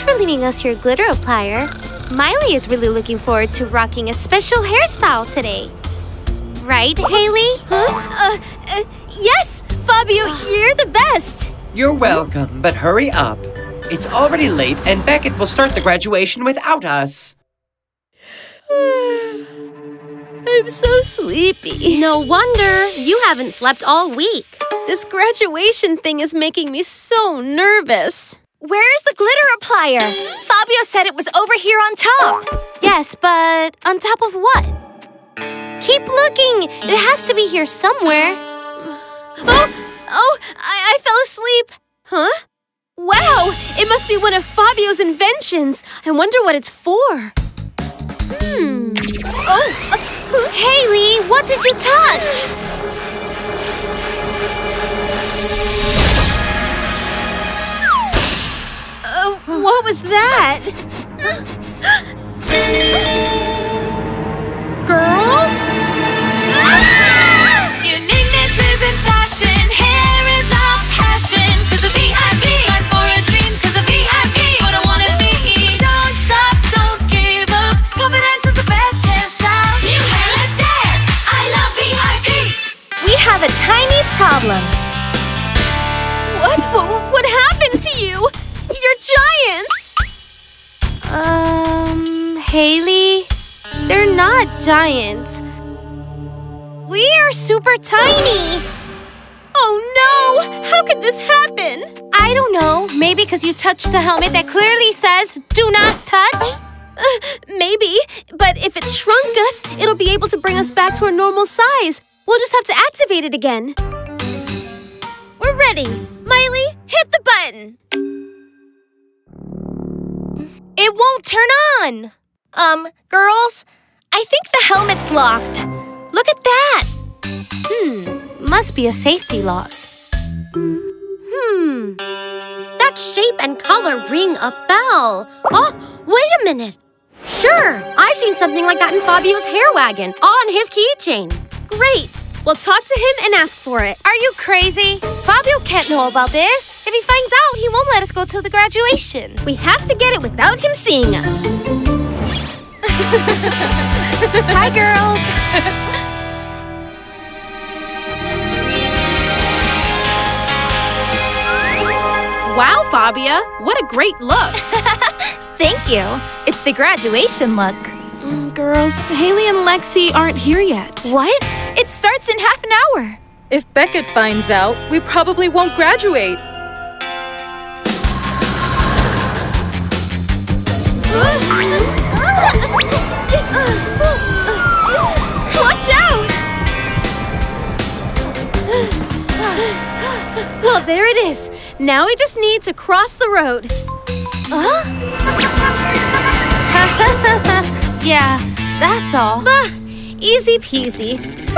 Fabio. Thanks for leaving us your glitter applier. Miley is really looking forward to rocking a special hairstyle today. Right, Haley? Huh? Uh, uh, yes! Fabio, you're the best! You're welcome, but hurry up. It's already late and Beckett will start the graduation without us. I'm so sleepy. No wonder. You haven't slept all week. This graduation thing is making me so nervous. Where's the glitter applier? Fabio said it was over here on top. Yes, but on top of what? Keep looking. It has to be here somewhere. Oh, oh, I, I fell asleep. Huh? Wow, it must be one of Fabio's inventions. I wonder what it's for. Hmm. Oh, uh, Haley, what did you touch? What was that? Girls? Ah! Uniqueness is in fashion, hair our passion. Cause the VIP stands for a dream, cause the VIP what I wanna be. Don't stop, don't give up. Confidence is the best hairstyle. New hairless dad, I love VIP. We have a tiny problem. What? What, what happened to you? You're giants! Um, Haley? They're not giants. We are super tiny. Oh no! How could this happen? I don't know. Maybe because you touched the helmet that clearly says, do not touch? Uh, maybe, but if it shrunk us, it'll be able to bring us back to our normal size. We'll just have to activate it again. We're ready. Miley, hit the button. It won't turn on. Um, girls, I think the helmet's locked. Look at that. Hmm, must be a safety lock. Hmm. That shape and color ring a bell. Oh, wait a minute. Sure, I've seen something like that in Fabio's hair wagon on his keychain. Great. We'll talk to him and ask for it. Are you crazy? Fabio can't know about this. If he finds out, he won't let us go to the graduation. We have to get it without him seeing us. Hi, girls. wow, Fabia. What a great look. Thank you. It's the graduation look. Mm, girls, Haley and Lexi aren't here yet. What? It starts in half an hour. If Beckett finds out, we probably won't graduate. Watch out! well, there it is. Now we just need to cross the road. Huh? yeah, that's all. Ah, easy peasy.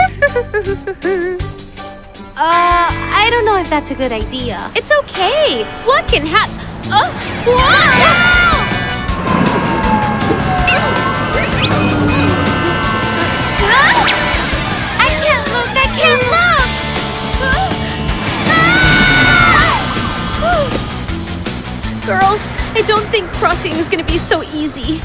uh, I don't know if that's a good idea. It's okay. What can happen? Oh, watch out! I can't look, I can't look! Girls, I don't think crossing is gonna be so easy.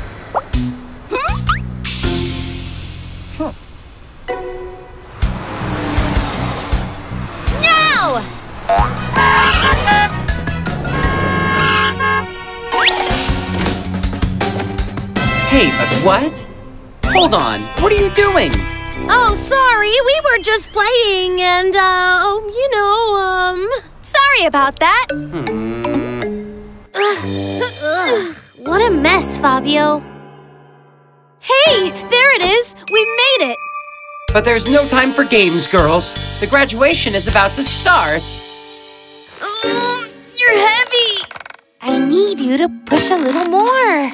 Hey, but what? Hold on, what are you doing? Oh, sorry, we were just playing and, uh, oh, you know, um... Sorry about that. Hmm. what a mess, Fabio. Hey, there it is! We made it! But there's no time for games, girls. The graduation is about to start. Um, you're heavy! I need you to push a little more.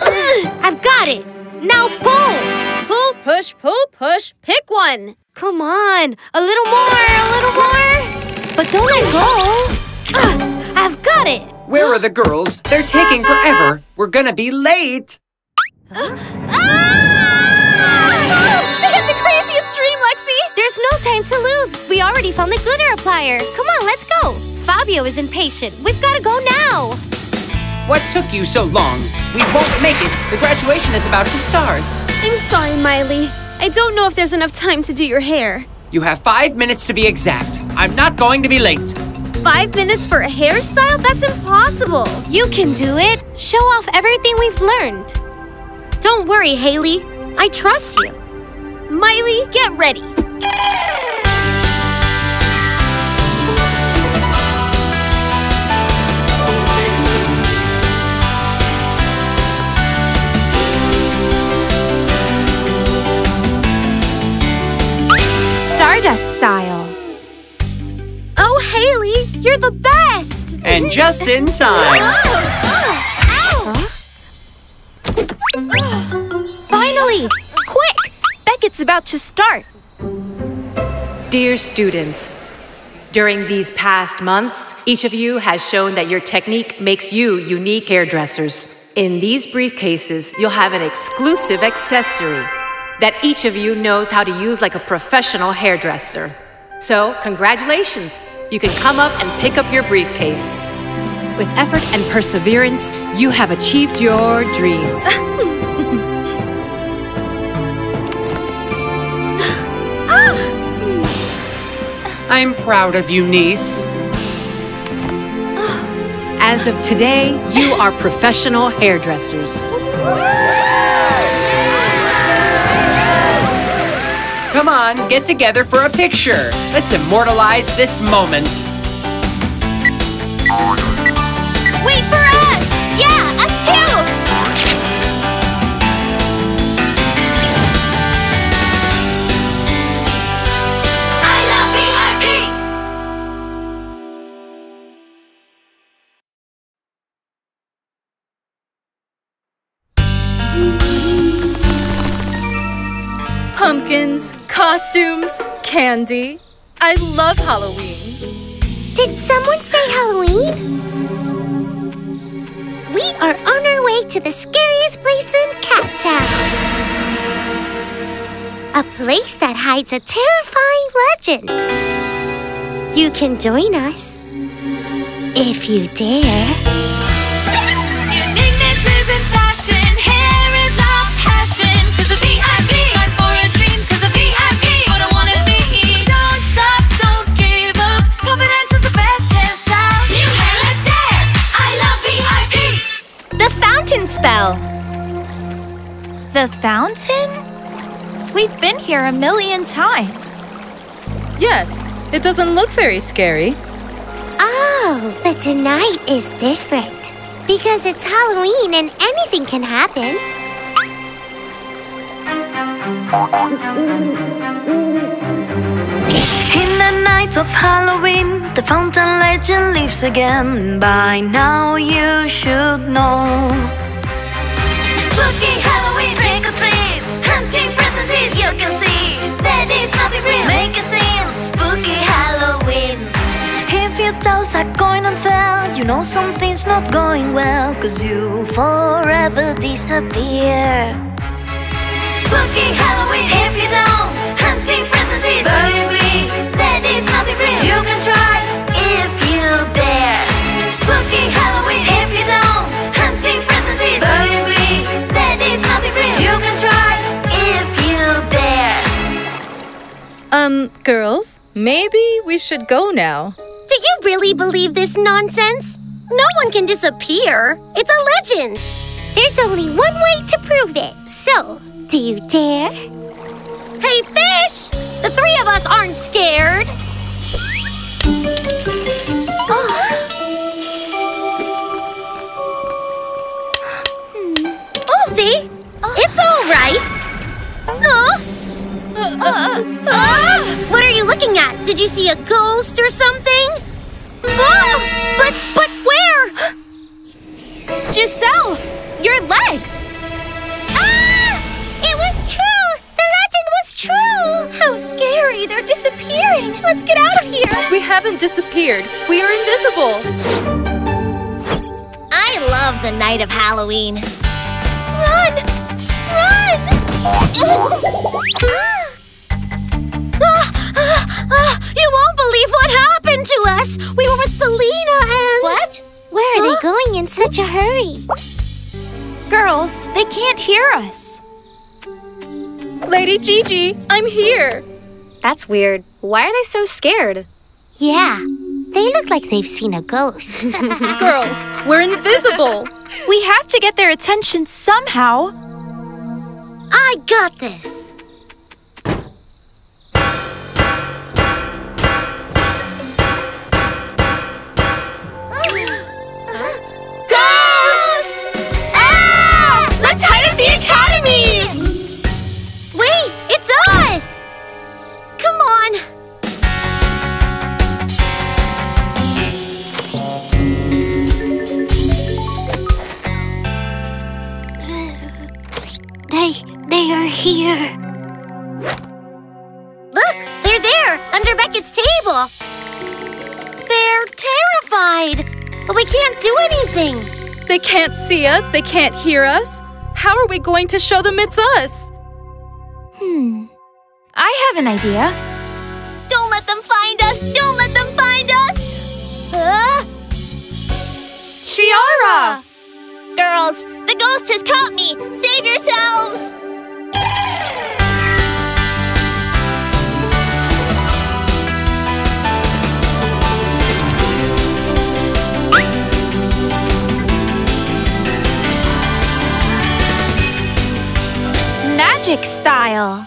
I've got it. Now pull. Pull, push, pull, push. Pick one. Come on. A little more, a little more. But don't let go. I've got it. Where are the girls? They're taking forever. We're gonna be late. Uh, ah! They hit the craziest stream, Lexi! There's no time to lose. We already found the glitter applier. Come on, let's go. Fabio is impatient. We've got to go now. What took you so long? We won't make it. The graduation is about to start. I'm sorry, Miley. I don't know if there's enough time to do your hair. You have five minutes to be exact. I'm not going to be late. Five minutes for a hairstyle? That's impossible. You can do it. Show off everything we've learned. Don't worry, Haley. I trust you. Miley, get ready. Stardust style. Oh, Haley, you're the best. And just in time. Finally! Quick! Beckett's about to start. Dear students, during these past months, each of you has shown that your technique makes you unique hairdressers. In these briefcases, you'll have an exclusive accessory that each of you knows how to use like a professional hairdresser. So, congratulations! You can come up and pick up your briefcase. With effort and perseverance, you have achieved your dreams. I'm proud of you, niece. As of today, you are professional hairdressers. Come on, get together for a picture. Let's immortalize this moment. Costumes, candy. I love Halloween. Did someone say Halloween? We are on our way to the scariest place in Cat Town. A place that hides a terrifying legend. You can join us. If you dare. Fountain spell. The fountain? We've been here a million times. Yes, it doesn't look very scary. Oh, but tonight is different. Because it's Halloween and anything can happen. In the night of Halloween, the fountain legend lives again. By now you should know. Spooky Halloween, trick or treat, hunting presents you can see that it's nothing real. Make a scene, spooky Halloween. If your toes are going unfair, you know something's not going well, cause you'll forever disappear. Spooky Halloween if you don't Hunting presents is baby That is nothing real You can try if you dare Spooky Halloween if you don't Hunting presents is That is nothing real You can try if you dare Um, girls, maybe we should go now. Do you really believe this nonsense? No one can disappear. It's a legend. There's only one way to prove it. So, do you dare? Hey, fish! The three of us aren't scared. See? It's all right. Huh? Ah! what are you looking at? Did you see a ghost or something? Oh, but but where? Giselle, your legs. Ah! It was true! The legend was true! How scary. They're disappearing. Let's get out of here. We haven't disappeared. We are invisible. I love the night of Halloween. You won't believe what happened to us. We were with Selena and. What? Where are they going in such a hurry? Girls, they can't hear us. Lady Gigi, I'm here. That's weird. Why are they so scared? Yeah, they look like they've seen a ghost. Girls, we're invisible. We have to get their attention somehow. I got this. Here. Look, they're there, under Beckett's table. They're terrified, but we can't do anything. They can't see us, they can't hear us. How are we going to show them it's us? Hmm. I have an idea. Don't let them find us! Don't let them find us! Uh, Shiara! girls, the ghost has caught me! Save yourselves! Magic style.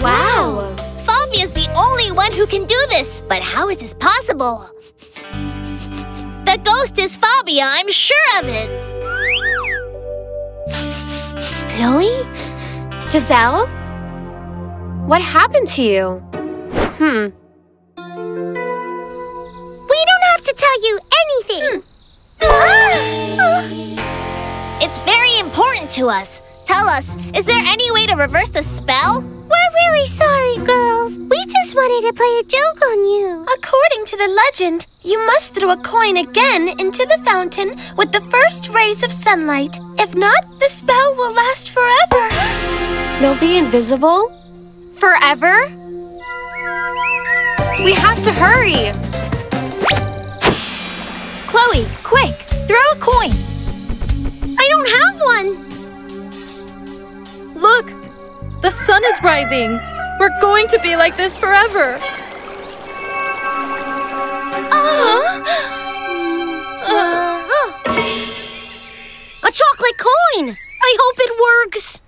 Wow! Fabia's the only one who can do this, but how is this possible? The ghost is Fabia, I'm sure of it! Chloe? Giselle? What happened to you? Hmm. We don't have to tell you anything! it's very important to us. Tell us, is there any way to reverse the spell? We're really sorry, girls. We just wanted to play a joke on you. According to the legend, you must throw a coin again into the fountain with the first rays of sunlight. If not, the spell will last forever. They'll be invisible? Forever? We have to hurry! Chloe, quick, throw a coin. I don't have one. Look! The sun is rising. We're going to be like this forever. Uh-huh. Uh-huh. A chocolate coin. I hope it works.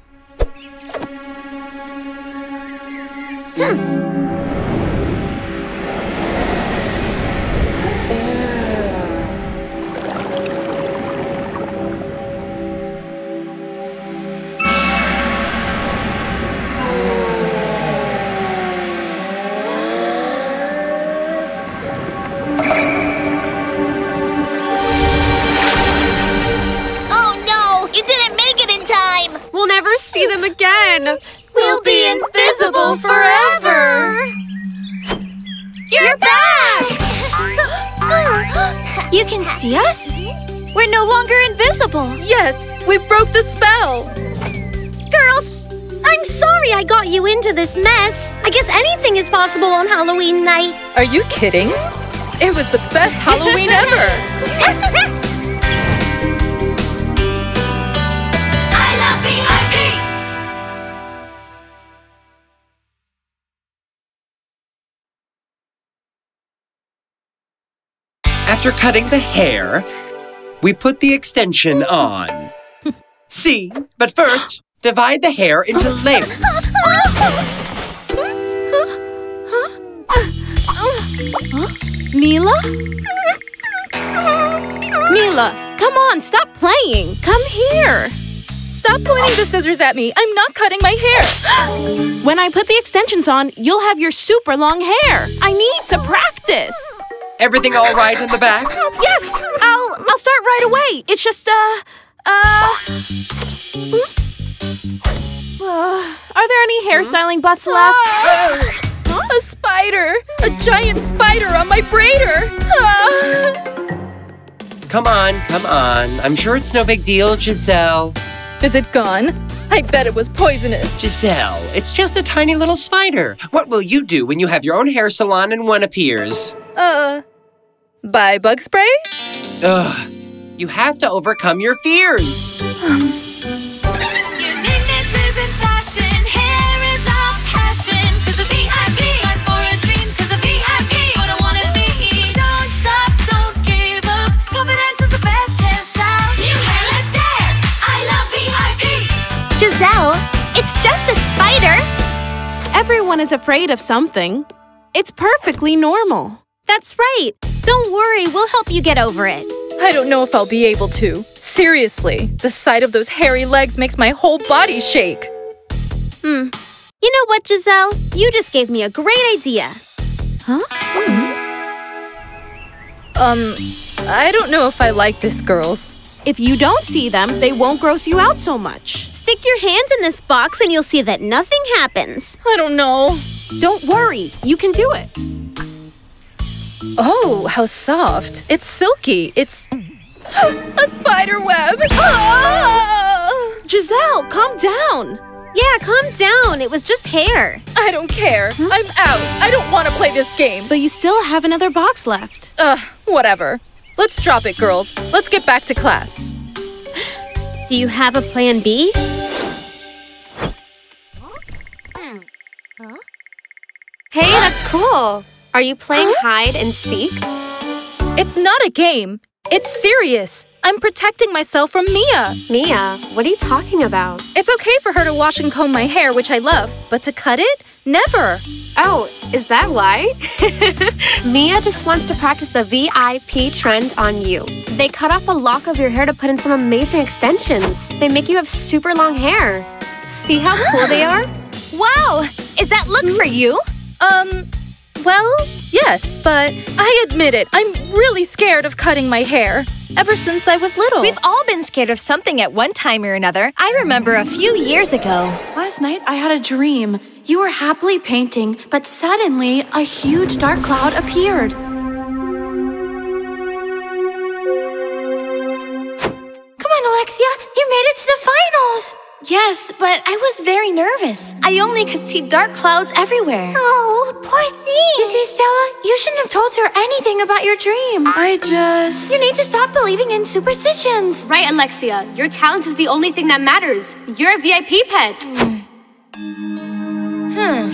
Oh We'll never see them again! We'll be invisible forever! You're back! You can see us? We're no longer invisible. Yes, we broke the spell. Girls, I'm sorry I got you into this mess. I guess anything is possible on Halloween night. Are you kidding? It was the best Halloween ever. After cutting the hair, we put the extension on. See, but first, divide the hair into layers. Mila? Mila, come on, stop playing. Come here. Stop pointing the scissors at me. I'm not cutting my hair. When I put the extensions on, you'll have your super long hair. I need to practice. Everything all right in the back? Yes, I'll I'll start right away. It's just uh uh, uh are there any hairstyling busts left? A spider! A giant spider on my braider! Ah. Come on, come on. I'm sure it's no big deal, Giselle. Is it gone? I bet it was poisonous. Giselle, it's just a tiny little spider. What will you do when you have your own hair salon and one appears? Uh, buy bug spray? Ugh. You have to overcome your fears. Uniqueness isn't fashion, hair is our passion. 'Cause the VIP stands for a dream. 'Cause the VIP, what I wanna be. Don't stop, don't give up. Confidence is the best hairstyle. New hair, let's dance. I love VIP. Giselle, it's just a spider. Everyone is afraid of something. It's perfectly normal. That's right. Don't worry, we'll help you get over it. I don't know if I'll be able to. Seriously, the sight of those hairy legs makes my whole body shake. Hmm. You know what, Giselle? You just gave me a great idea. Huh? Um, I don't know if I like this, girls. If you don't see them, they won't gross you out so much. Stick your hands in this box and you'll see that nothing happens. I don't know. Don't worry, you can do it. Oh, how soft. It's silky. It's a spider web. Ah! Giselle, calm down. Yeah, calm down. It was just hair. I don't care. I'm out. I don't want to play this game. But you still have another box left. Ugh, whatever. Let's drop it, girls. Let's get back to class. Do you have a plan B? Hey, that's cool. Are you playing hide and seek? It's not a game. It's serious. I'm protecting myself from Mia. Mia, what are you talking about? It's okay for her to wash and comb my hair, which I love, but to cut it? Never. Oh, is that why? Mia just wants to practice the VIP trend on you. They cut off a lock of your hair to put in some amazing extensions. They make you have super long hair. See how cool they are? Wow, is that look for you? Um, well, yes, but I admit it, I'm really scared of cutting my hair. Ever since I was little. We've all been scared of something at one time or another. I remember a few years ago. Last night I had a dream. You were happily painting, but suddenly a huge dark cloud appeared. Come on, Alexia, you made it to the finals. Yes, but I was very nervous. I only could see dark clouds everywhere. Oh, poor thing. You see, Stella, you shouldn't have told her anything about your dream. I just. You need to stop believing in superstitions. Right, Alexia. Your talent is the only thing that matters. You're a VIP pet. Hmm.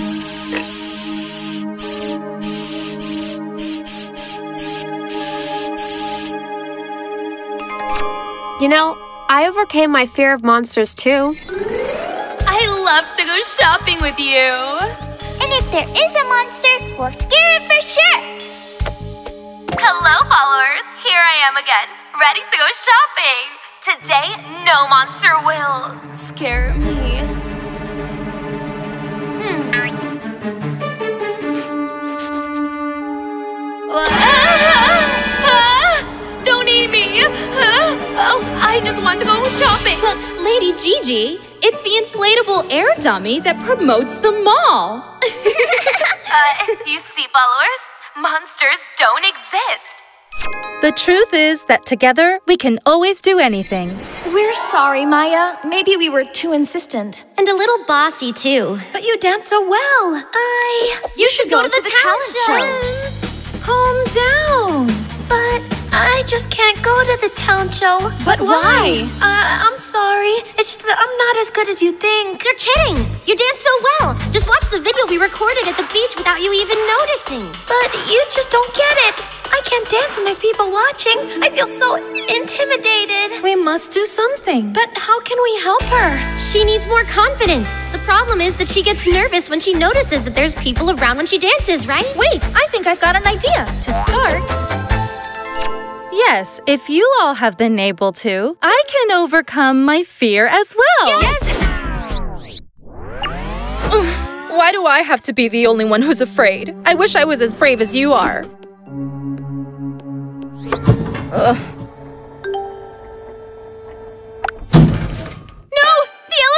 You know, I overcame my fear of monsters too. I love to go shopping with you. And if there is a monster, we'll scare it for sure. Hello, followers. Here I am again, ready to go shopping. Today, no monster will scare me. Ah! Don't eat me! Ah! Oh, I just want to go shopping. But, Lady Gigi, it's the inflatable air dummy that promotes the mall. Uh, you see, followers, monsters don't exist. The truth is that together we can always do anything. We're sorry, Maya. Maybe we were too insistent. And a little bossy, too. But you dance so well. I. You should go, to, the, talent show. Calm down. But I just can't go to the talent show. But why? Uh, I'm sorry. It's just that I'm not as good as you think. You're kidding. You dance so well. Just watch the video we recorded at the beach without you even noticing. But you just don't get it. I can't dance when there's people watching. I feel so intimidated. We must do something. But how can we help her? She needs more confidence. The problem is that she gets nervous when she notices that there's people around when she dances, right? Wait, I think I've got an idea. To start, Yes, if you all have been able to, I can overcome my fear as well. yes. Why do I have to be the only one who's afraid? I wish I was as brave as you are. Ugh.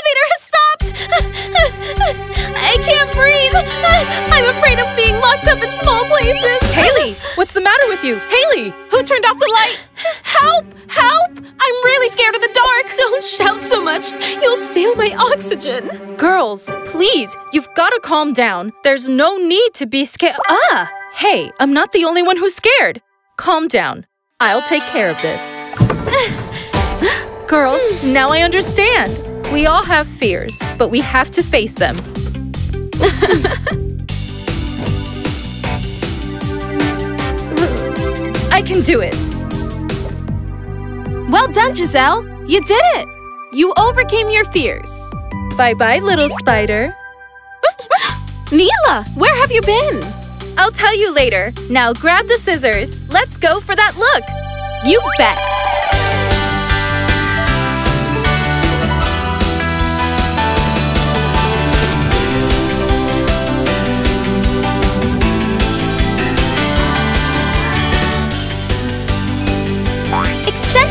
Elevator has stopped! I can't breathe! I'm afraid of being locked up in small places! Haley, what's the matter with you? Haley! Who turned off the light? Help! Help! I'm really scared of the dark! Don't shout so much. You'll steal my oxygen. Girls, please, you've got to calm down. There's no need to be scared. Ah! Hey, I'm not the only one who's scared. Calm down. I'll take care of this. Girls, now I understand. We all have fears, but we have to face them. I can do it. Well done, Giselle. You did it. You overcame your fears. Bye bye, little spider. Neela, where have you been? I'll tell you later. Now grab the scissors. Let's go for that look. You bet.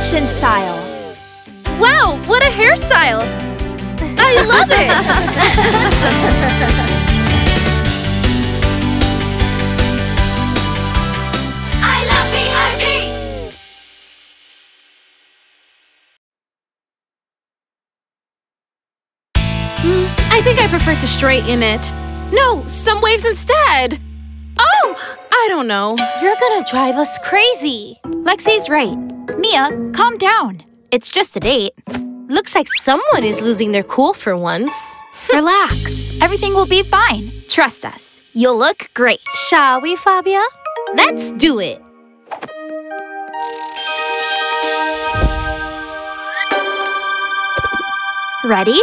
Extension style. Wow, what a hairstyle! I love it! I love VIP. Hmm, I think I prefer to straighten it. No, some waves instead. Oh, I don't know. You're gonna drive us crazy. Lexi's right. Mia, calm down. It's just a date. Looks like someone is losing their cool for once. Relax. Everything will be fine. Trust us. You'll look great. Shall we, Fabia? Let's do it. Ready?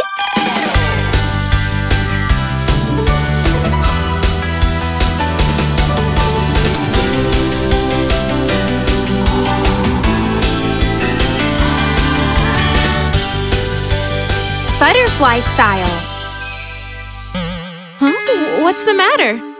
Butterfly style. Huh? What's the matter?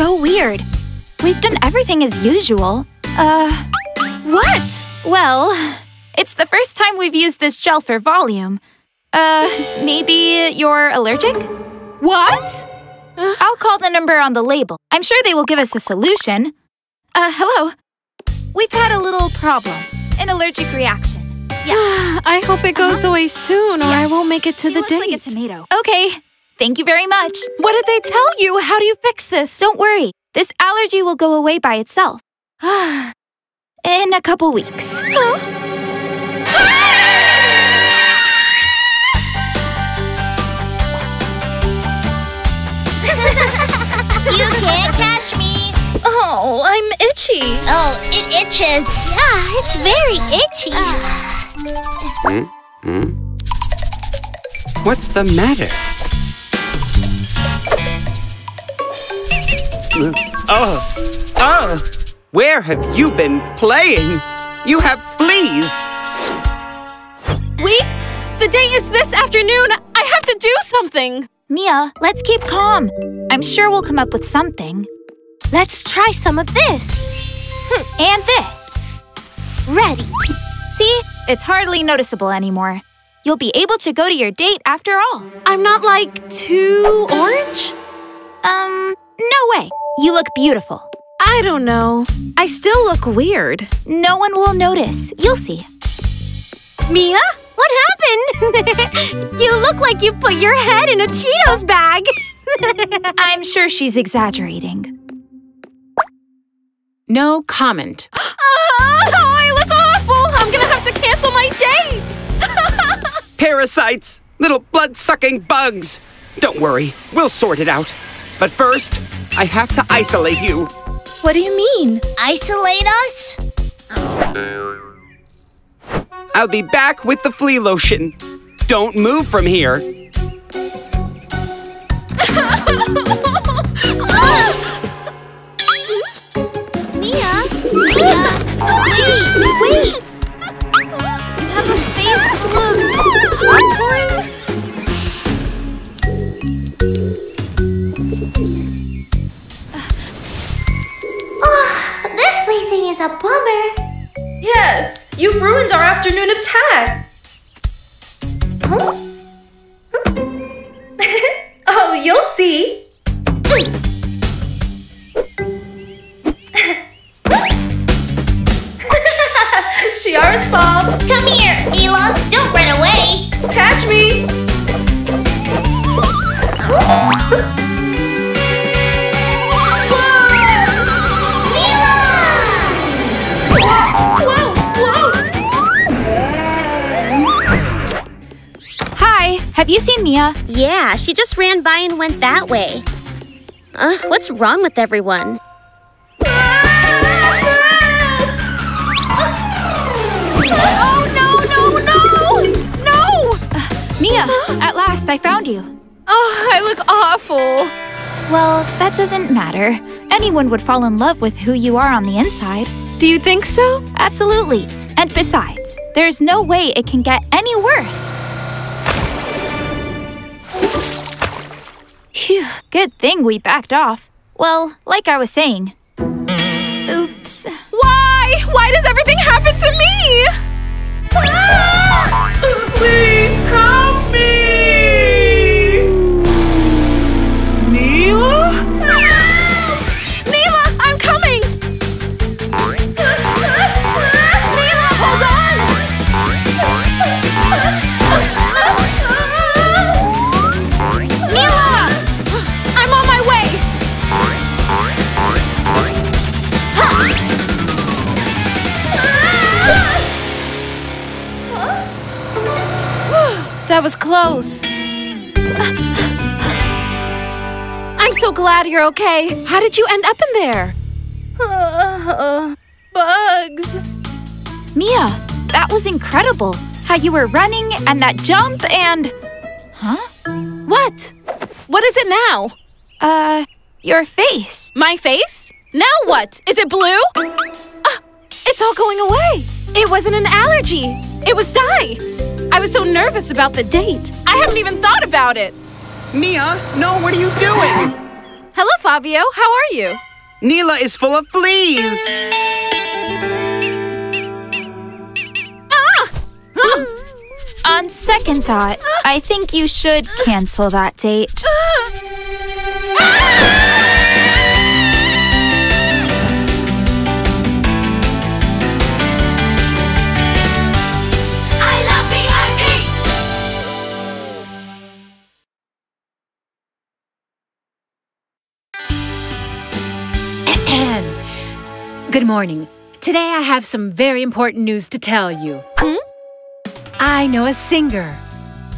So weird. We've done everything as usual. Uh, What? well, it's the first time we've used this gel for volume. Uh, maybe you're allergic? What? I'll call the number on the label. I'm sure they will give us a solution. Uh, hello. We've had a little problem. An allergic reaction. Yeah. I hope it goes away soon, or I won't make it to She the looks date. like a tomato. Okay. Thank you very much. What did they tell you? How do you fix this? Don't worry. This allergy will go away by itself. In a couple weeks. Huh? You can't catch me. Oh, I'm itchy. Oh, it itches. Yeah, it's very itchy. Hmm? Hmm? What's the matter? Oh, oh! Where have you been playing? You have fleas! Weeks? The day is this afternoon. I have to do something. Mia, let's keep calm. I'm sure we'll come up with something. Let's try some of this. Hmm. And this. Ready. See? It's hardly noticeable anymore. You'll be able to go to your date after all. I'm not like too orange? Um, no way. You look beautiful. I don't know. I still look weird. No one will notice. You'll see. Mia? What happened? you look like you put your head in a Cheetos bag. I'm sure she's exaggerating. No comment. Oh, I look awful. I'm gonna have to cancel my date parasites, little blood-sucking bugs. Don't worry, we'll sort it out. But first, I have to isolate you. What do you mean? Isolate us? I'll be back with the flea lotion. Don't move from here. Mia? Mia? Wait, wait! Oh, this plaything is a bummer. Yes, you ruined our afternoon of tag. Oh, you'll see. Shiara's fault. Come here, Mila. Don't run away. Catch me. Whoa, Hi, have you seen Mia? Yeah, she just ran by and went that way. Uh, what's wrong with everyone? I found you. Oh, I look awful. Well, that doesn't matter. Anyone would fall in love with who you are on the inside. Do you think so? Absolutely. And besides, there's no way it can get any worse. Phew, good thing we backed off. Well, like I was saying. Oops. Why? Why does everything happen to me? Please help That was close. I'm so glad you're okay. How did you end up in there? Uh, bugs. Mia, that was incredible. How you were running and that jump and. Huh? What? What is it now? Uh, your face. My face? Now what? Is it blue? Ah, it's all going away. It wasn't an allergy. It was dye. I was so nervous about the date. I haven't even thought about it. Mia, no, what are you doing? Hello, Fabio. How are you? Neela is full of fleas. Ah! On second thought, I think you should cancel that date. I Good morning. Today I have some very important news to tell you. Hmm? I know a singer,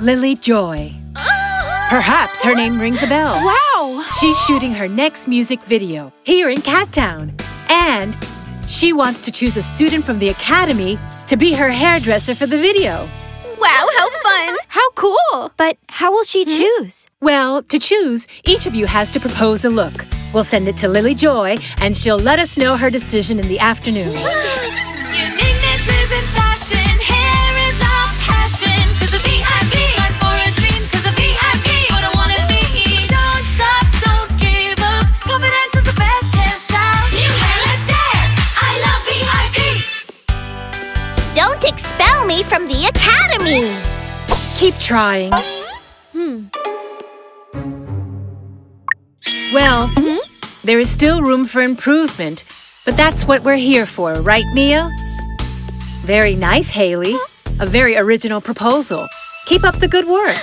Lily Joy. Perhaps her name rings a bell. Wow! She's shooting her next music video here in Cattown. And she wants to choose a student from the academy to be her hairdresser for the video. Wow, how fun! How cool! But how will she choose? Well, to choose, each of you has to propose a look. We'll send it to Lily Joy, and she'll let us know her decision in the afternoon. Uniqueness isn't fashion, hair is our passion. 'Cause a VIP stands for a dream. 'Cause a VIP, what I wanna be. Don't stop, don't give up. Confidence is the best hairstyle. New hairless dance. I love VIP. Don't expel me from the academy. Keep trying. Hmm. Well, there is still room for improvement, but that's what we're here for, right, Mia? Very nice, Haley. A very original proposal. Keep up the good work.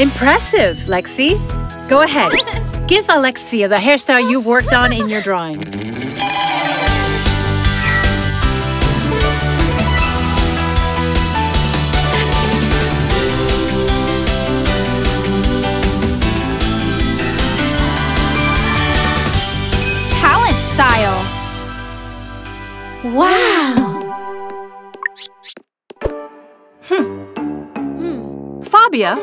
Impressive, Lexi. Go ahead. Give Alexia the hairstyle you've worked on in your drawing. Wow! Hmm. hmm. Fabia,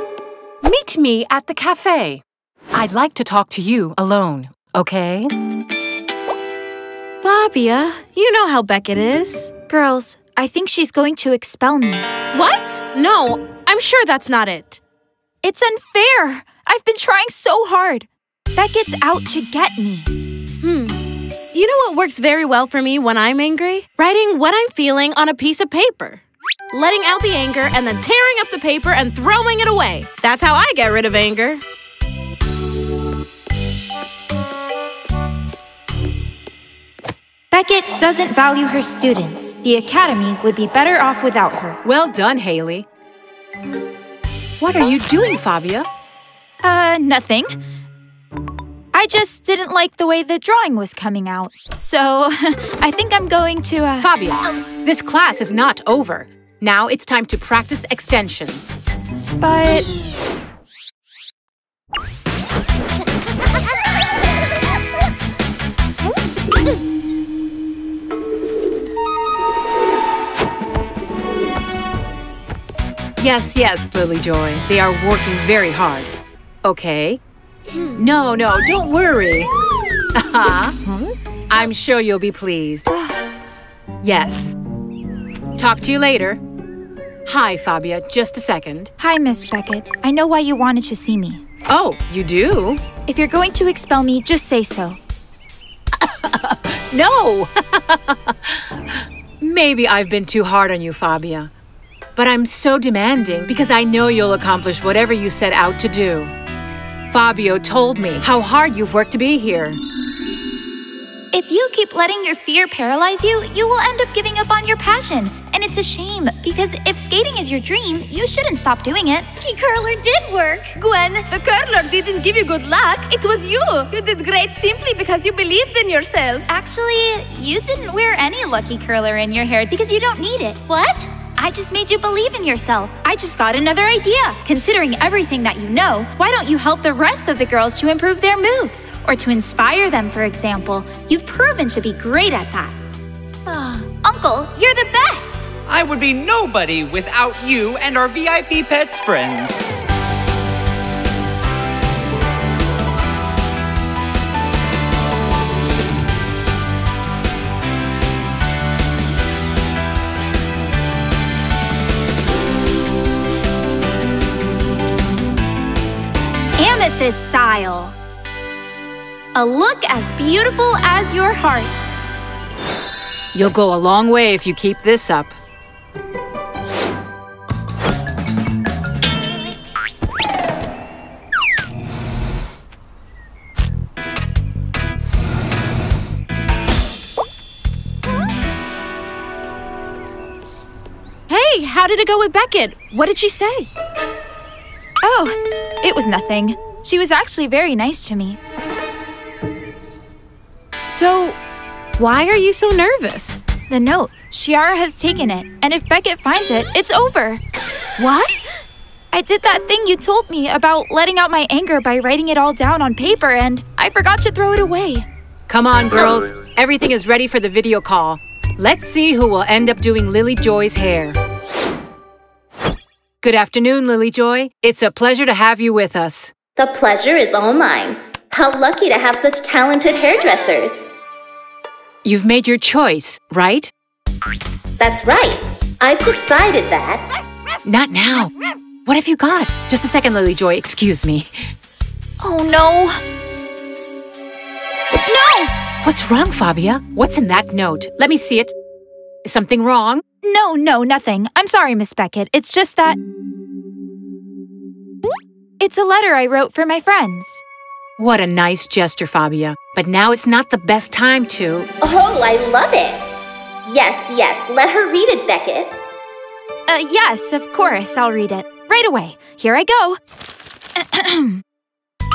meet me at the cafe. I'd like to talk to you alone, okay? Fabia, you know how Beckett is. Girls, I think she's going to expel me. What? No, I'm sure that's not it. It's unfair. I've been trying so hard. Beckett's out to get me. You know what works very well for me when I'm angry? Writing what I'm feeling on a piece of paper. Letting out the anger and then tearing up the paper and throwing it away. That's how I get rid of anger. Beckett doesn't value her students. The Academy would be better off without her. Well done, Hailey. What are you doing, Fabia? Uh, nothing. I just didn't like the way the drawing was coming out. So, I think I'm going to, uh... Fabia, this class is not over. Now it's time to practice extensions. But... Yes, yes, Lily Joy. They are working very hard. Okay. No, no, don't worry. Uh-huh. I'm sure you'll be pleased. Yes. Talk to you later. Hi, Fabia. Just a second. Hi, Miss Beckett. I know why you wanted to see me. Oh, you do? If you're going to expel me, just say so. No! Maybe I've been too hard on you, Fabia. But I'm so demanding because I know you'll accomplish whatever you set out to do. Fabio told me how hard you've worked to be here. If you keep letting your fear paralyze you, you will end up giving up on your passion. And it's a shame, because if skating is your dream, you shouldn't stop doing it. The curler did work. Gwen, the curler didn't give you good luck. It was you. You did great simply because you believed in yourself. Actually, you didn't wear any lucky curler in your hair because you don't need it. What? I just made you believe in yourself. I just got another idea. Considering everything that you know, why don't you help the rest of the girls to improve their moves? Or to inspire them, for example. You've proven to be great at that. Ah. Uncle, you're the best! I would be nobody without you and our VIP Pets friends. Amethyst style. A look as beautiful as your heart. You'll go a long way if you keep this up. Hey, how did it go with Beckett? What did she say? Oh, it was nothing. She was actually very nice to me. So, why are you so nervous? The note. Shiara has taken it, and if Beckett finds it, it's over. What? I did that thing you told me about letting out my anger by writing it all down on paper, and I forgot to throw it away. Come on, girls. Everything is ready for the video call. Let's see who will end up doing Lily Joy's hair. Good afternoon, Lily Joy. It's a pleasure to have you with us. The pleasure is all mine. How lucky to have such talented hairdressers. You've made your choice, right? That's right. I've decided that. Not now. What have you got? Just a second, Lily Joy. Excuse me. Oh no. No! What's wrong, Fabia? What's in that note? Let me see it. Is something wrong? No, no, nothing. I'm sorry, Miss Beckett. It's just that. It's a letter I wrote for my friends. What a nice gesture, Fabia. But now it's not the best time to. Oh, I love it. Yes, yes, let her read it, Beckett. Uh, yes, of course, I'll read it. Right away. Here I go.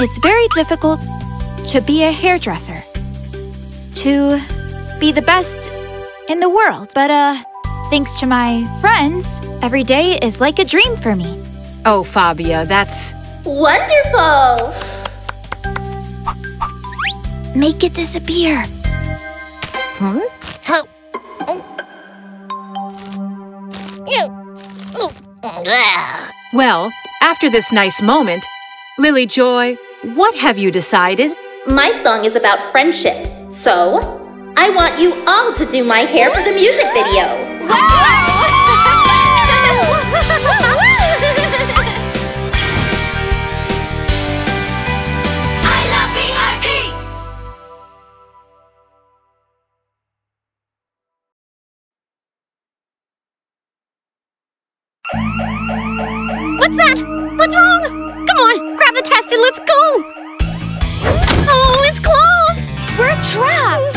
it's very difficult to be a hairdresser. To be the best in the world. But, uh, thanks to my friends, every day is like a dream for me. Oh, Fabia, that's. Wonderful! Make it disappear. Hmm? How? Well, after this nice moment, Lily Joy, what have you decided? My song is about friendship, so I want you all to do my hair for the music video. I What's that? What's wrong? Come on, grab the test and let's go! Oh, it's closed! We're trapped!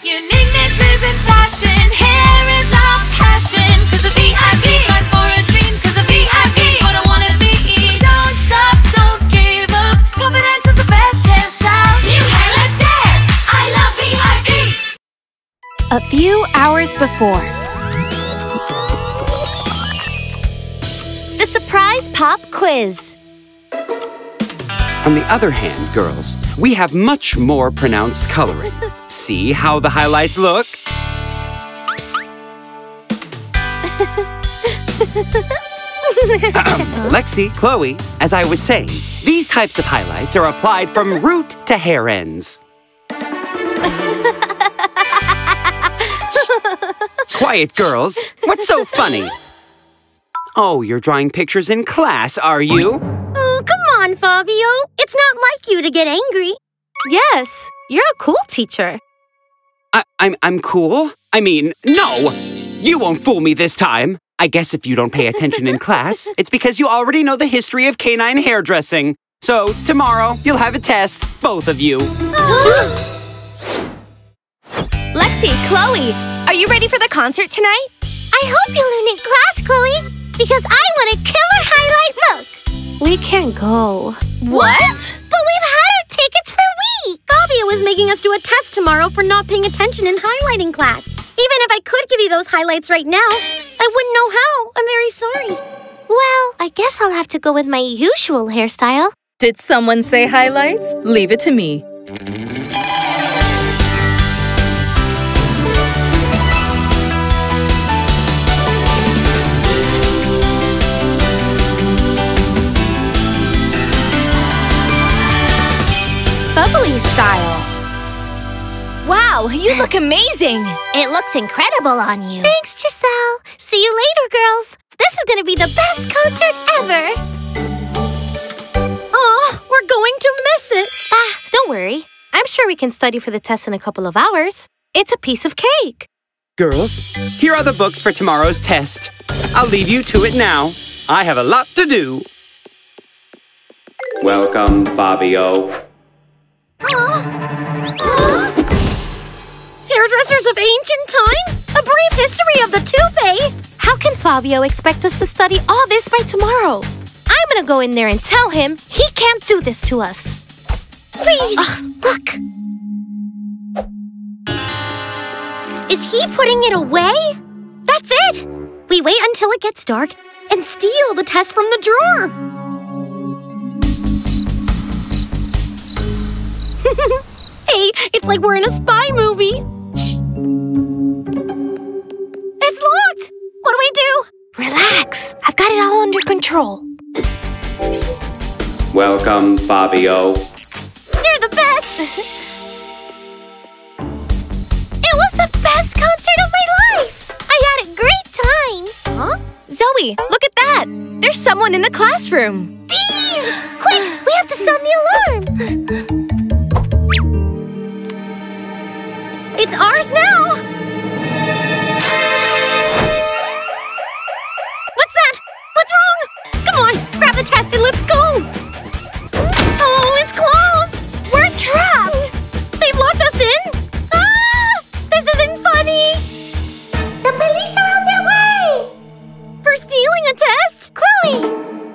Uniqueness isn't fashion. Hair is our passion. Cause the VIP stands for a dream. Cause the VIP is what I wanna be. Don't stop, don't give up. Confidence is the best hairstyle. New hairless dad. I love VIP. A few hours before. The surprise pop quiz. On the other hand, girls, we have much more pronounced coloring. See how the highlights look? Um, Lexi, Chloe, as I was saying, these types of highlights are applied from root to hair ends. Quiet, girls. What's so funny? Oh, you're drawing pictures in class, are you? Oh, come on, Fabio. It's not like you to get angry. Yes, you're a cool teacher. I, I'm I'm cool. I mean, no, you won't fool me this time. I guess if you don't pay attention in class, it's because you already know the history of canine hairdressing. So tomorrow you'll have a test, both of you. Lexi, Chloe, are you ready for the concert tonight? I hope you learn in class, Chloe, because I want a killer highlight look. We can't go. What? But we've had our tickets for weeks. Fabio is making us do a test tomorrow for not paying attention in highlighting class. Even if I could give you those highlights right now, I wouldn't know how. I'm very sorry. Well, I guess I'll have to go with my usual hairstyle. Did someone say highlights? Leave it to me. Bubbly style. Wow, you look amazing. It looks incredible on you. Thanks, Giselle. See you later, girls. This is gonna be the best concert ever. Oh, we're going to miss it. Ah, don't worry. I'm sure we can study for the test in a couple of hours. It's a piece of cake. Girls, here are the books for tomorrow's test. I'll leave you to it now. I have a lot to do. Welcome, Fabio. Hairdressers of ancient times? A brief history of the toupee? How can Fabio expect us to study all this by tomorrow? I'm gonna go in there and tell him he can't do this to us. Please, look. Is he putting it away? That's it! We wait until it gets dark and steal the test from the drawer. hey, it's like we're in a spy movie. Shh. It's locked. What do we do? Relax. I've got it all under control. Welcome, Fabio. You're the best. it was the best concert of my life. I had a great time. Huh? Zoe, look at that. There's someone in the classroom. Thieves! Quick, we have to sound the alarm. It's ours now. What's that? What's wrong? Come on, grab the test and let's go. Oh, it's closed. We're trapped. They've locked us in. Ah! This isn't funny. The police are on their way. For stealing a test? Chloe,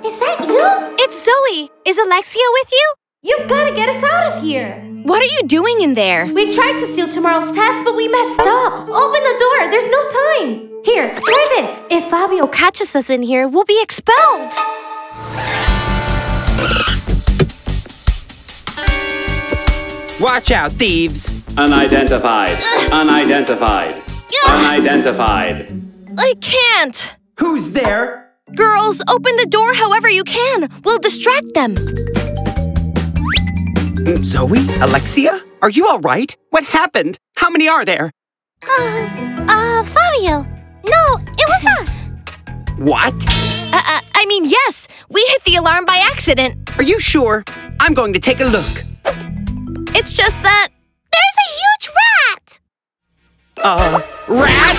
is that you? It's Zoe. Is Alexia with you? You've got to get us out of here. What are you doing in there? We tried to steal tomorrow's test, but we messed up. Open the door. There's no time. Here, try this. If Fabio catches us in here, we'll be expelled. Watch out, thieves. Unidentified. Unidentified. Unidentified. I can't. Who's there? Girls, open the door however you can. We'll distract them. Zoe? Alexia? Are you all right? What happened? How many are there? Uh, uh, Fabio. No, it was us. What? Uh, uh, I mean, yes, we hit the alarm by accident. Are you sure? I'm going to take a look. It's just that there's a huge rat. Uh, rat?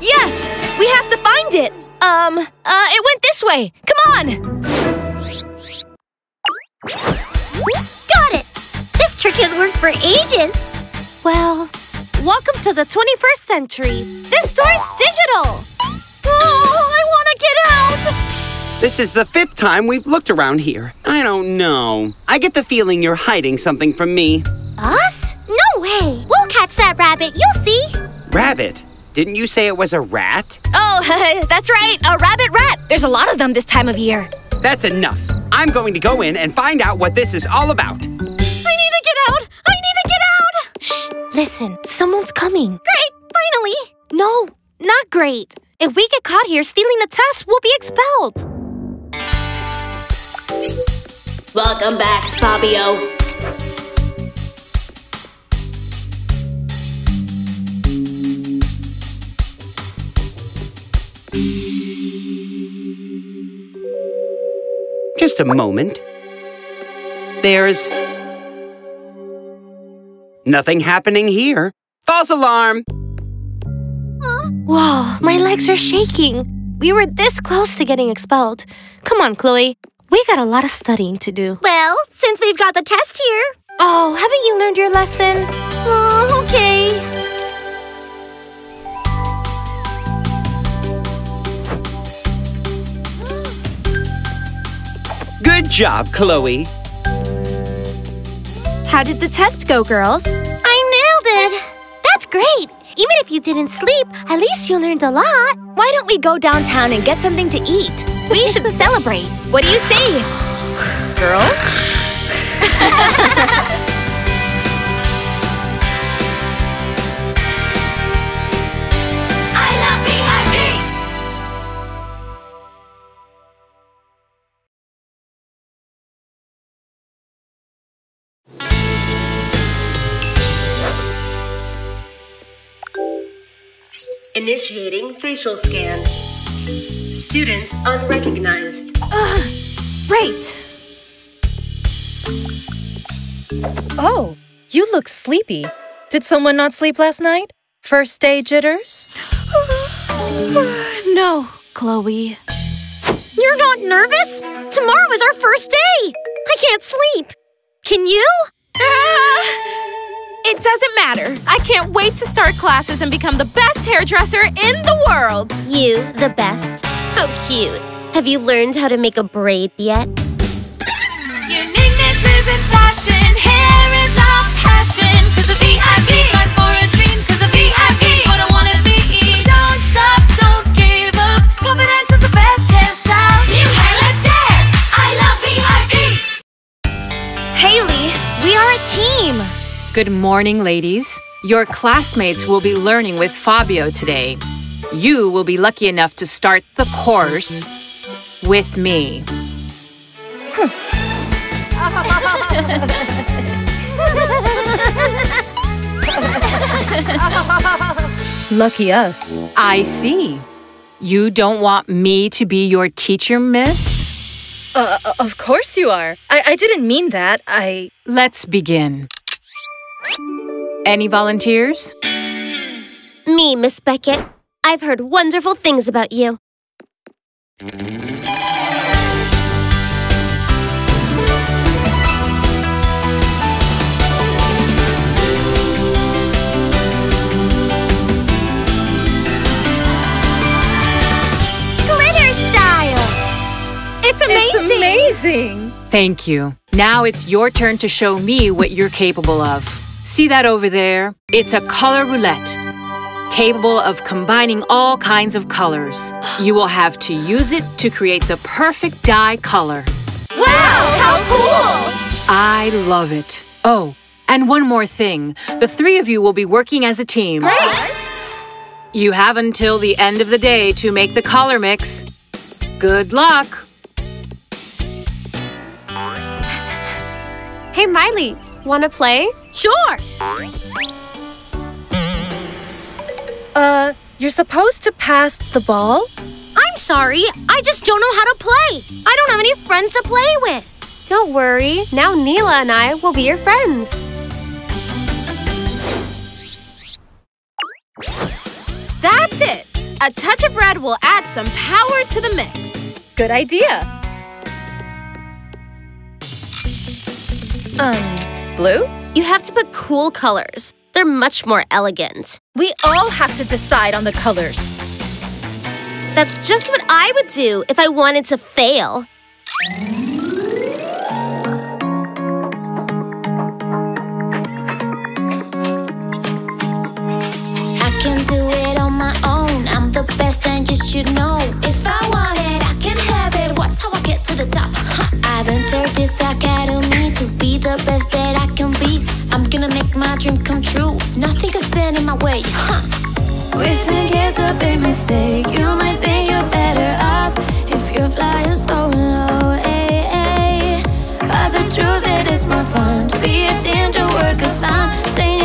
Yes, we have to find it. Um, uh, it went this way. Come on. Got it. This trick has worked for ages. Well, welcome to the 21st century. This store's digital. Oh, I want to get out. This is the fifth time we've looked around here. I don't know. I get the feeling you're hiding something from me. Us? No way. We'll catch that rabbit. You'll see. Rabbit? Didn't you say it was a rat? Oh, that's right. A rabbit rat. There's a lot of them this time of year. That's enough. I'm going to go in and find out what this is all about. Listen, someone's coming. Great. Finally. No, not great. If we get caught here stealing the test, we'll be expelled. Welcome back, Fabio. Just a moment. There's nothing happening here. False alarm! Whoa, my legs are shaking. We were this close to getting expelled. Come on, Chloe. We got a lot of studying to do. Well, since we've got the test here. Oh, haven't you learned your lesson? Oh, okay. Good job, Chloe. How did the test go, girls? I nailed it. That's great. Even if you didn't sleep, at least you learned a lot. Why don't we go downtown and get something to eat? We should celebrate. What do you say? Girls? Initiating facial scan. Students unrecognized. Right. Oh, you look sleepy. Did someone not sleep last night? First day jitters? no, Chloe. You're not nervous? Tomorrow is our first day. I can't sleep. Can you? Ah, it doesn't matter. I can't wait to start classes and become the best hairdresser in the world. You, the best. How cute. Have you learned how to make a braid yet? Uniqueness isn't fashion. Hair is our passion. Cause the VIP fights for a dream. Cause the VIP is what I wanna be. Don't stop, don't give up. Confidence is the best hairstyle. New hairless dad. I love VIP. Hailey, we are a team. Good morning, ladies. Your classmates will be learning with Fabio today. You will be lucky enough to start the course with me. Lucky us. I see. You don't want me to be your teacher, miss? Uh, of course you are. I, I didn't mean that. I. Let's begin. Any volunteers? Me, Miss Beckett. I've heard wonderful things about you. Glitter style. It's amazing. It's amazing. Thank you. Now it's your turn to show me what you're capable of. See that over there? It's a color roulette, capable of combining all kinds of colors. You will have to use it to create the perfect dye color. Wow, how cool! I love it. Oh, and one more thing. The three of you will be working as a team. Great! You have until the end of the day to make the color mix. Good luck. Hey, Miley, wanna play? Sure. Uh, you're supposed to pass the ball? I'm sorry. I just don't know how to play. I don't have any friends to play with. Don't worry. Now Neela and I will be your friends. That's it. A touch of red will add some power to the mix. Good idea. Um, blue? You have to put cool colors. They're much more elegant. We all have to decide on the colors. That's just what I would do if I wanted to fail. I can do it on my own. I'm the best, and you should know. If I the top. I've entered this academy to be the best that I can be. I'm gonna make my dream come true. Nothing can stand in my way. Huh. We think it's a big mistake. You might think you're better off if you're flying so low. But the truth it is more fun to be a team to work fun.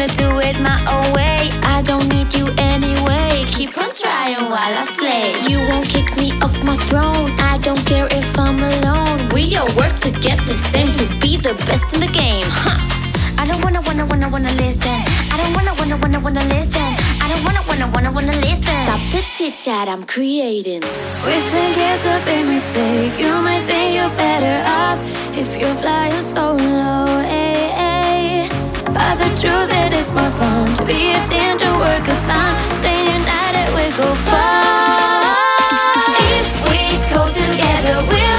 Gonna do it my own way. I don't need you anyway. Keep on trying while I slay. You won't kick me off my throne. I don't care if I'm alone. We all work to get the same to be the best in the game. Huh. I don't wanna, wanna, wanna, wanna listen. I don't wanna, wanna, wanna, wanna listen. I don't wanna, wanna, wanna, wanna listen. Stop the chit chat, I'm creating. We think it's a big mistake. You might think you're better off if you're flying so low. Ay, eh? ay. But the truth it is more fun to be a team to work as fun. Staying united, we go far. If we go together, we'll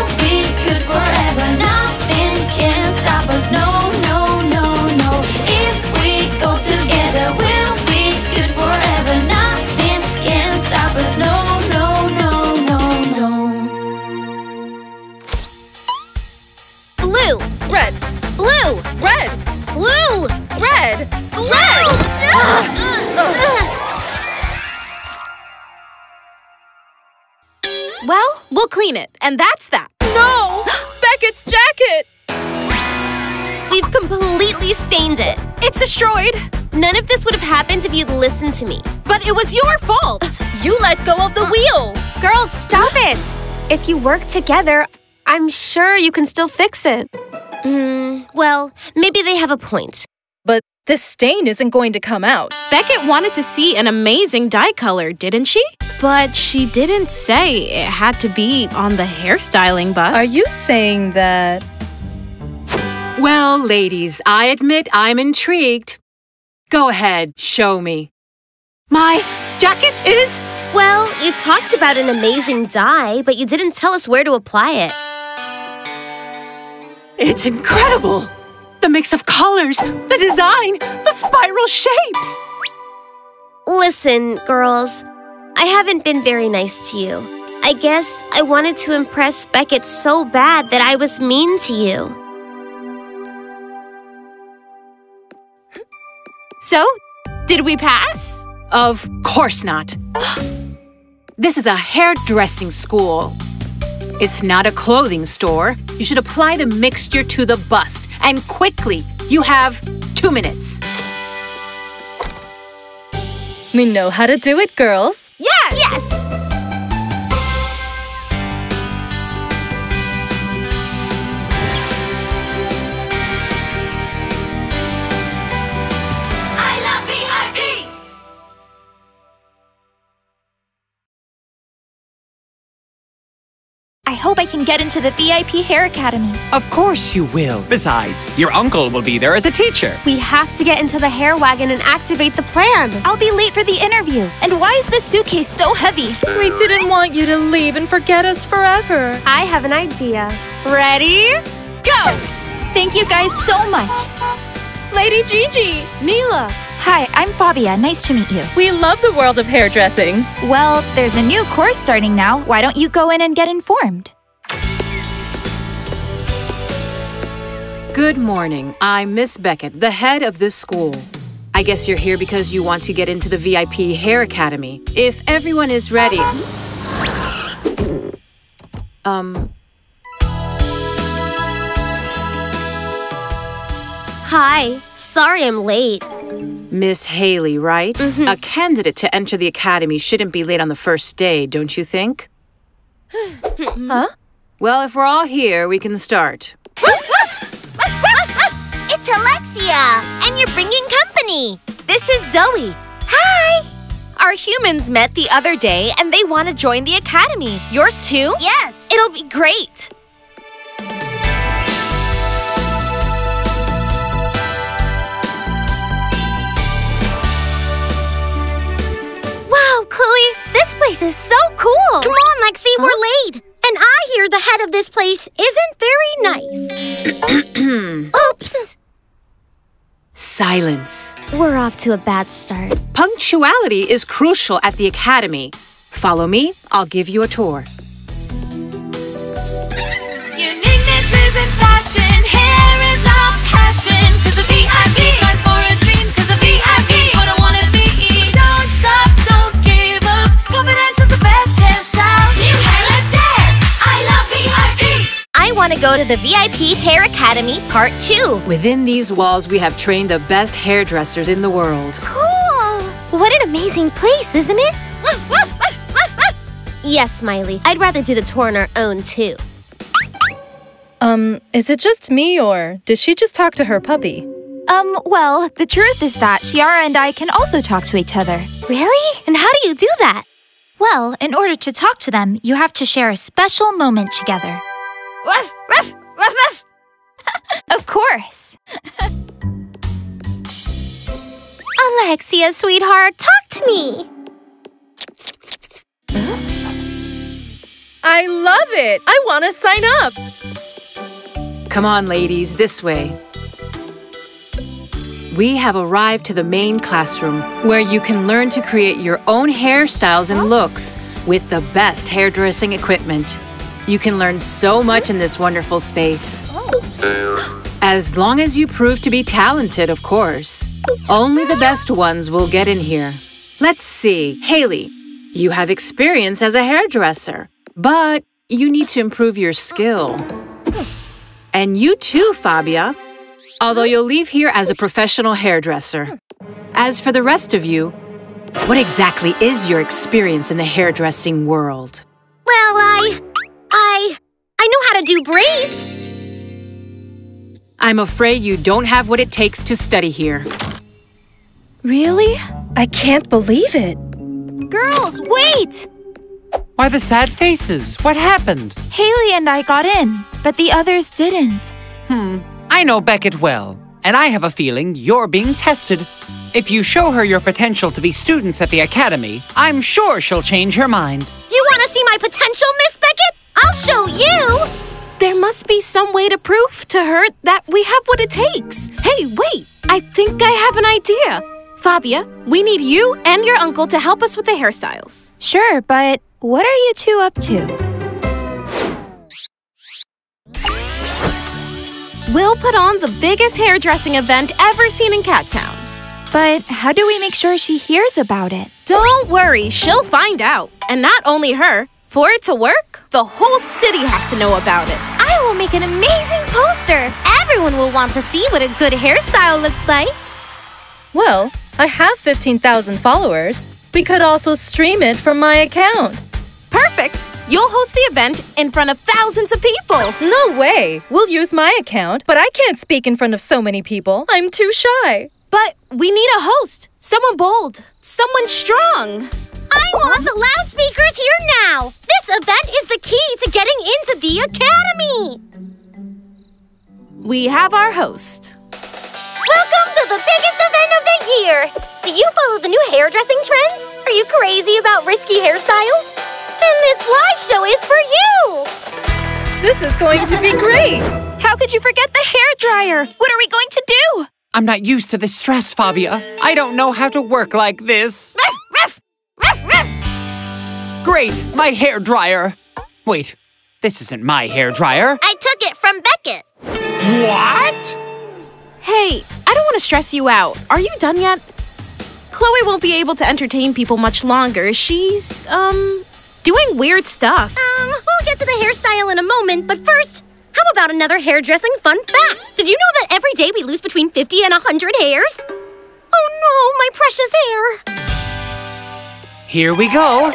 Well, we'll clean it, and that's that. No! Beckett's jacket! We've completely stained it. It's destroyed. None of this would have happened if you'd listened to me. But it was your fault. You let go of the wheel! Girls, stop it! If you work together, I'm sure you can still fix it. Hmm, well, maybe they have a point. But this stain isn't going to come out. Beckett wanted to see an amazing dye color, didn't she? But she didn't say it had to be on the hairstyling bust. Are you saying that? Well, ladies, I admit I'm intrigued. Go ahead, show me. My jacket is. Well, you talked about an amazing dye, but you didn't tell us where to apply it. It's incredible! The mix of colors, the design, the spiral shapes! Listen, girls, I haven't been very nice to you. I guess I wanted to impress Beckett so bad that I was mean to you. So, did we pass? Of course not. this is a hairdressing school. It's not a clothing store. You should apply the mixture to the bust and quickly. You have two minutes. We know how to do it, girls. Yes! Yes! Hope I can get into the VIP Hair Academy. Of course you will. Besides, your uncle will be there as a teacher. We have to get into the hair wagon and activate the plan. I'll be late for the interview. And why is this suitcase so heavy? We didn't want you to leave and forget us forever. I have an idea. Ready? Go! Thank you guys so much. Lady Gigi! Neela, Hi, I'm Fabia. Nice to meet you. We love the world of hairdressing. Well, there's a new course starting now. Why don't you go in and get informed? Good morning. I'm Miss Beckett, the head of this school. I guess you're here because you want to get into the VIP Hair Academy. If everyone is ready. Um, Hi. Sorry I'm late. Miss Hailey, right? Mm-hmm. A candidate to enter the academy shouldn't be late on the first day, don't you think? huh? Well, if we're all here, we can start. It's Alexia, and you're bringing company. This is Zoe. Hi. Our humans met the other day and they want to join the academy. Yours too? Yes. It'll be great. Chloe, this place is so cool. Come on, Lexi, we're late. And I hear the head of this place isn't very nice. Oops. Silence. We're off to a bad start. Punctuality is crucial at the academy. Follow me, I'll give you a tour. Uniqueness isn't fashion, hair I want to go to the VIP Hair Academy Part 2. Within these walls, we have trained the best hairdressers in the world. Cool! What an amazing place, isn't it? yes, Smiley. I'd rather do the tour on our own, too. Um, is it just me or did she just talk to her puppy? Um, well, the truth is that Shiara and I can also talk to each other. Really? And how do you do that? Well, in order to talk to them, you have to share a special moment together. Ruff, ruff, ruff, ruff. Of course. Alexia, sweetheart, talk to me. I love it! I want to sign up! Come on, ladies, this way. We have arrived to the main classroom where you can learn to create your own hairstyles and looks with the best hairdressing equipment. You can learn so much in this wonderful space. As long as you prove to be talented, of course. Only the best ones will get in here. Let's see. Hailey, you have experience as a hairdresser, but you need to improve your skill. And you too, Fabia. Although you'll leave here as a professional hairdresser. As for the rest of you, what exactly is your experience in the hairdressing world? Well, I. I. I know how to do braids. I'm afraid you don't have what it takes to study here. Really? I can't believe it. Girls, wait! Why the sad faces? What happened? Hailey and I got in, but the others didn't. Hmm, I know Beckett well, and I have a feeling you're being tested. If you show her your potential to be students at the academy, I'm sure she'll change her mind. You want to see my potential, Miss Beckett? I'll show you. There must be some way to prove to her that we have what it takes. Hey, wait! I think I have an idea. Fabia, we need you and your uncle to help us with the hairstyles. Sure, but what are you two up to? We'll put on the biggest hairdressing event ever seen in Cattown. But how do we make sure she hears about it? Don't worry, she'll find out. And not only her, for it to work, the whole city has to know about it. I will make an amazing poster. Everyone will want to see what a good hairstyle looks like. Well, I have 15,000 followers. We could also stream it from my account. Perfect! You'll host the event in front of thousands of people. No way! We'll use my account, but I can't speak in front of so many people. I'm too shy. But we need a host. Someone bold. Someone strong. I want the loudspeakers here now. This event is the key to getting into the academy. We have our host. Welcome to the biggest event of the year. Do you follow the new hairdressing trends? Are you crazy about risky hairstyles? Then this live show is for you. This is going to be great. How could you forget the hair dryer? What are we going to do? I'm not used to this stress, Fabia. I don't know how to work like this. Great, my hair dryer. Wait, this isn't my hair dryer. I took it from Beckett. What? Hey, I don't want to stress you out. Are you done yet? Chloe won't be able to entertain people much longer. She's, um, doing weird stuff. Um, we'll get to the hairstyle in a moment, but first, how about another hairdressing fun fact? Did you know that every day we lose between 50 and 100 hairs? Oh no, my precious hair! Here we go.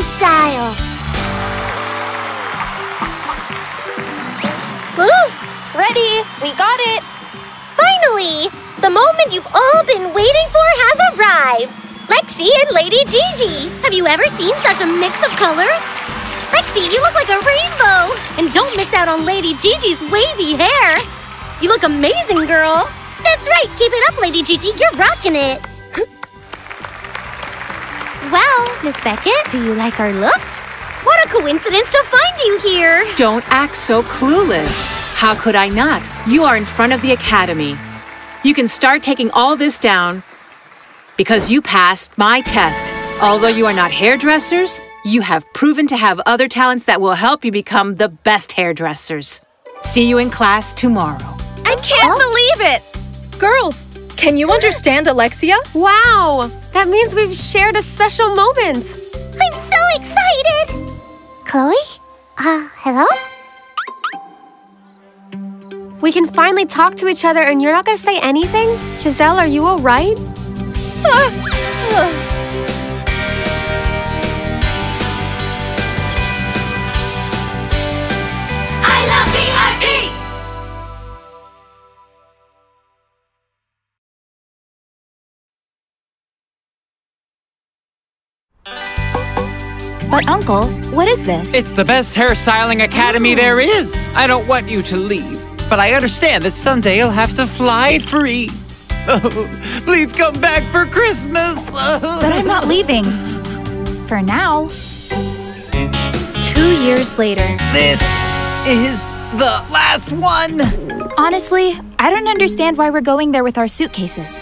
Style. Ready? We got it. Finally! The moment you've all been waiting for has arrived! Lexi and Lady Gigi! Have you ever seen such a mix of colors? Lexi, you look like a rainbow! And don't miss out on Lady Gigi's wavy hair! You look amazing, girl! That's right, keep it up, Lady Gigi, you're rocking it! Miss Beckett, do you like our looks? What a coincidence to find you here! Don't act so clueless. How could I not? You are in front of the academy. You can start taking all this down because you passed my test. Although you are not hairdressers, you have proven to have other talents that will help you become the best hairdressers. See you in class tomorrow. I can't believe it! Girls, can you understand Alexia? Wow! That means we've shared a special moment. I'm so excited! Chloe? Uh, hello? We can finally talk to each other and you're not gonna say anything? Giselle, are you alright? I But Uncle, what is this? It's the best hairstyling academy oh. there is. I don't want you to leave, but I understand that someday you'll have to fly free. Oh, please come back for Christmas. But I'm not leaving. For now. Two years later. This is the last one. Honestly, I don't understand why we're going there with our suitcases.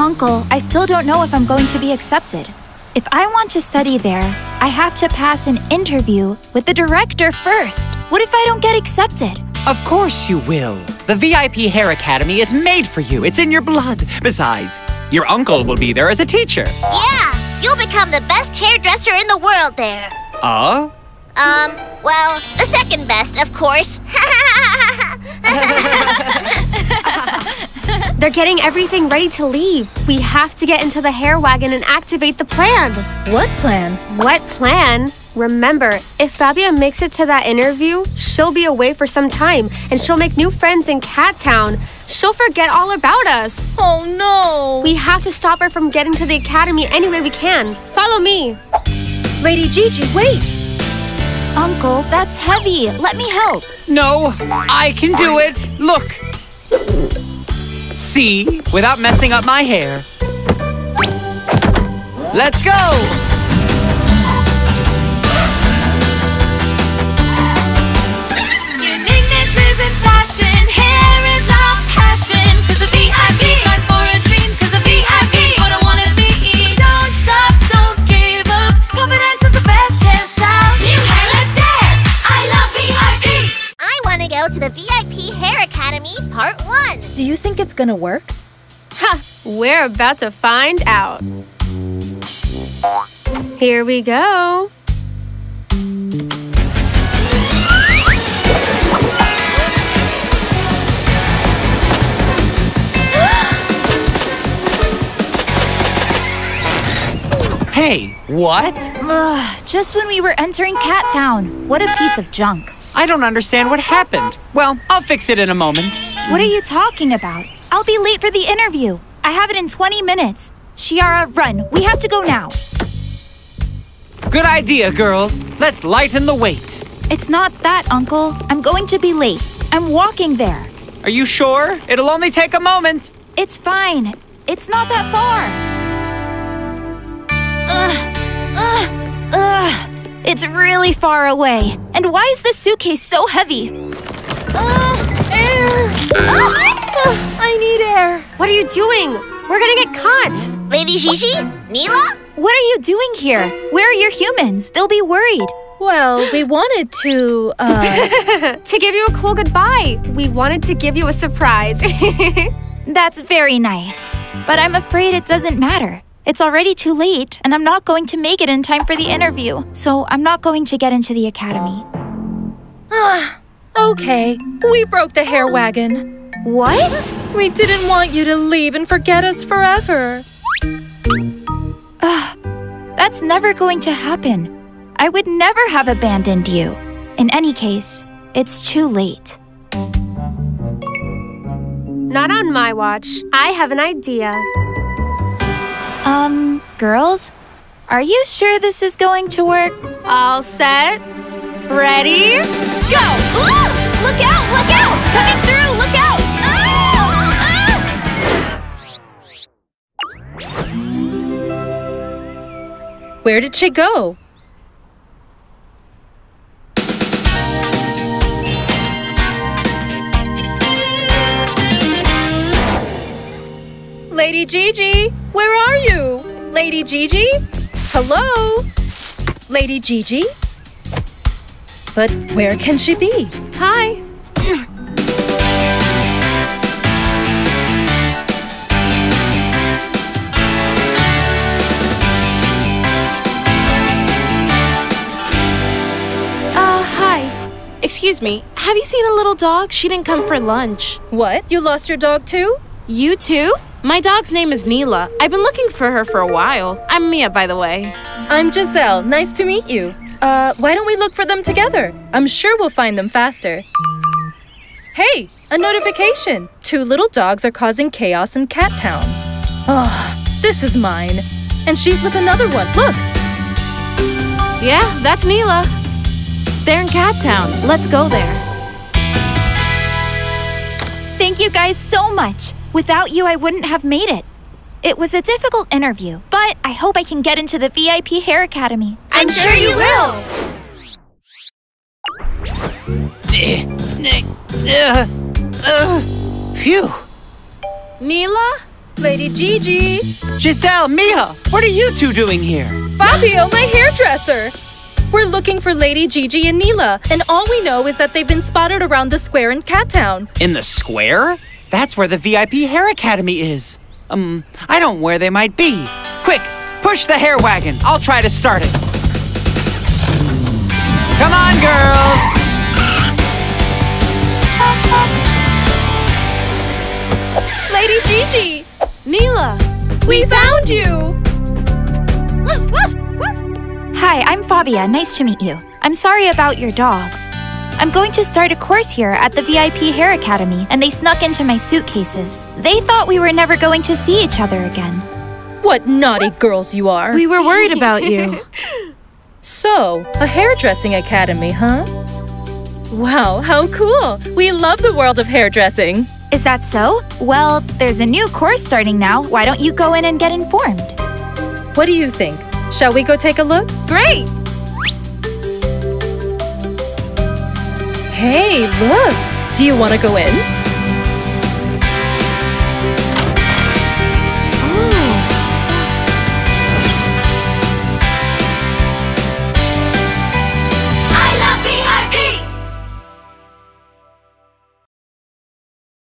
Uncle, I still don't know if I'm going to be accepted. If I want to study there, I have to pass an interview with the director first. What if I don't get accepted? Of course you will. The VIP Hair Academy is made for you. It's in your blood. Besides, your uncle will be there as a teacher. Yeah, you'll become the best hairdresser in the world there. Uh? Um, well, the second best, of course. They're getting everything ready to leave. We have to get into the hair wagon and activate the plan. What plan? What plan? Remember, if Fabia makes it to that interview, she'll be away for some time and she'll make new friends in Cat Town. She'll forget all about us. Oh no! We have to stop her from getting to the academy any way we can. Follow me. Lady Gigi, wait! Uncle, that's heavy. Let me help. No, I can do it. Look. See, without messing up my hair. Let's go! Uniqueness isn't fashion, hair is our passion. Cause the VIP stands for a dream, cause the VIP is what I wanna be. Don't stop, don't give up. Confidence is the best hairstyle. New hairless dance. I love VIP. I want to go to the VIP Hair Academy Part 1. Do you think it's gonna work? Ha! We're about to find out. Here we go. Hey, what? Ugh, just when we were entering Cat Town. What a piece of junk. I don't understand what happened. Well, I'll fix it in a moment. What are you talking about? I'll be late for the interview. I have it in 20 minutes. Shiara, run. We have to go now. Good idea, girls. Let's lighten the weight. It's not that, Uncle. I'm going to be late. I'm walking there. Are you sure? It'll only take a moment. It's fine. It's not that far. Ugh, ugh, ugh. It's really far away. And why is this suitcase so heavy? Uh, air! What are you doing? We're gonna get caught. Lady Gigi? Neela? What are you doing here? Where are your humans? They'll be worried. Well, we wanted to, uh... to give you a cool goodbye. We wanted to give you a surprise. That's very nice. But I'm afraid it doesn't matter. It's already too late, and I'm not going to make it in time for the interview, so I'm not going to get into the academy. Ah, okay. We broke the hair wagon. What? We didn't want you to leave and forget us forever. Ugh, that's never going to happen. I would never have abandoned you. In any case, it's too late. Not on my watch. I have an idea. Um, girls? Are you sure this is going to work? All set? Ready? Go! Ooh! Look out! Look out! Coming through! Where did she go? Lady Gigi, where are you? Lady Gigi? Hello? Lady Gigi? But where can she be? Hi. Excuse me, have you seen a little dog? She didn't come for lunch. What? You lost your dog too? You too? My dog's name is Neela. I've been looking for her for a while. I'm Mia, by the way. I'm Giselle. Nice to meet you. Uh, why don't we look for them together? I'm sure we'll find them faster. Hey, a notification! Two little dogs are causing chaos in Cat Town. Oh, this is mine. And she's with another one. Look! Yeah, that's Neela. They're in Cat Town. Let's go there. Thank you guys so much. Without you, I wouldn't have made it. It was a difficult interview, but I hope I can get into the VIP Hair Academy. I'm sure you will. Uh, uh, phew. Neela? Lady Gigi? Giselle, Mia, what are you two doing here? Fabio, my hairdresser! We're looking for Lady Gigi and Neela, and all we know is that they've been spotted around the square in Cat Town. In the square? That's where the VIP Hair Academy is. Um, I don't know where they might be. Quick, push the hair wagon. I'll try to start it. Come on, girls! Lady Gigi! Neela! We found you! Hi, I'm Fabia. Nice to meet you. I'm sorry about your dogs. I'm going to start a course here at the VIP Hair Academy, and they snuck into my suitcases. They thought we were never going to see each other again. What naughty girls you are. We were worried about you. So, a hairdressing academy, huh? Wow, how cool! We love the world of hairdressing. Is that so? Well, there's a new course starting now. Why don't you go in and get informed? What do you think? Shall we go take a look? Great! Hey, look! Do you want to go in?